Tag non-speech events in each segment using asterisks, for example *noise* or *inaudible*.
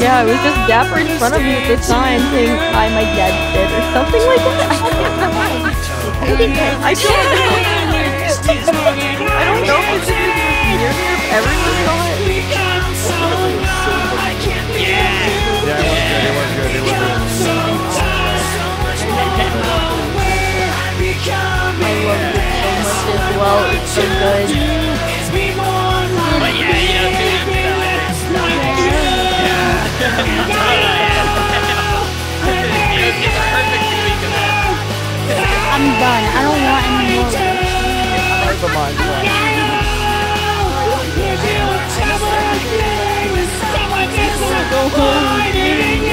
Yeah, it was just Dapper in front of me with the sign saying "Hi, my dad's dead" or something like that. I *laughs* think I don't know. I don't know if it's just because it was near me if everyone saw it. Yeah, it was good. It was good. It was good. I love so much as well. It's so good. Done. I don't want any more. of this. Never mind. yeah.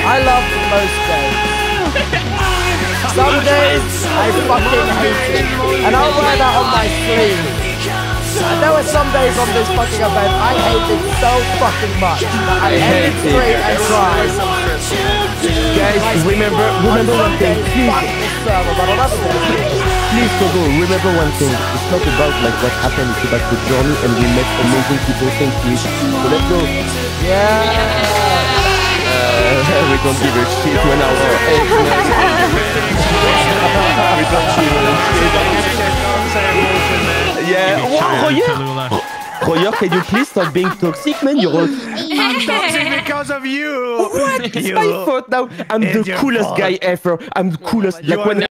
I love most days. Some days I fucking hate it, and I'll wear that on my sleeve. And there were some days on this fucking event I hated so fucking much that I ended straight and cried. Guys, remember, remember one thing, please, Fuck this server, but on other days, please, Togo, remember one thing. It's not about like what happened, it's about the journey, and we met amazing people. Thank you. So let's go. yeah. Uh, *laughs* we don't give a shit when our eight minutes. *laughs* we don't give a shit. Yeah. Wow, Roier, Roier, can you please stop being toxic, man? You're a I'm toxic because of you. What? It's You- my fault now. I'm the coolest fault. guy ever. I'm the coolest. You Like when